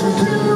to do.